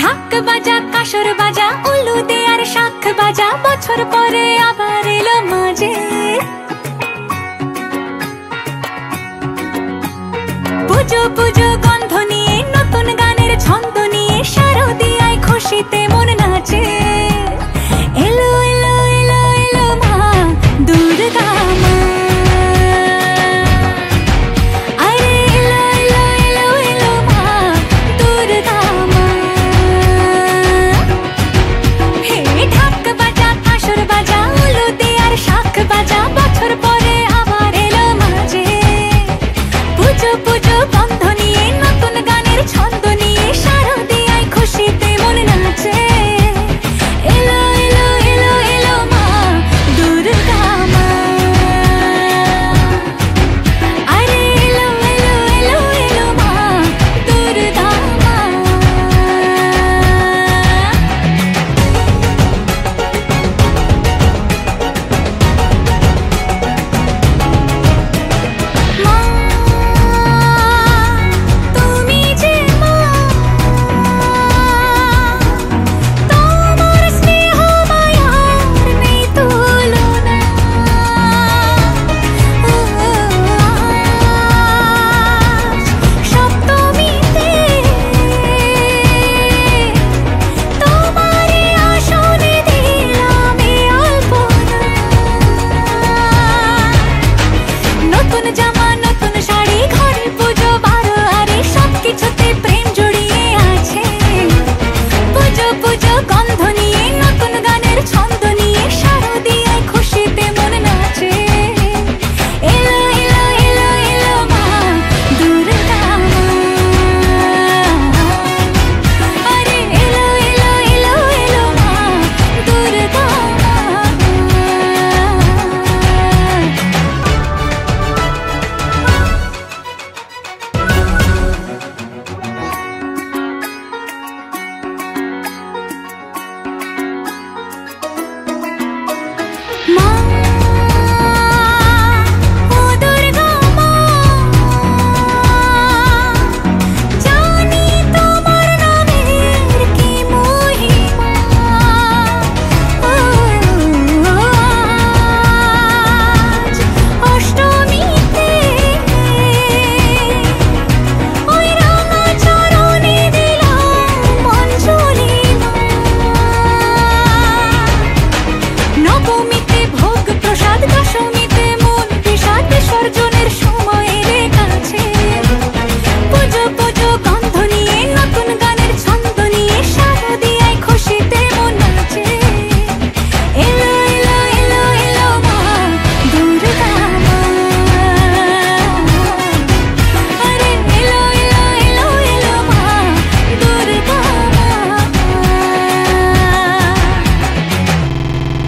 ঢাক বাজা বাজা দেয়ার শাখ বাজা, বছর পরে আবার এলো মাঝে। পুজো পুজো, গন্ধ নিয়ে, নতুন গানের ছন্দ নিয়ে শারদিয়া 可发家 পুজো গন্ধনি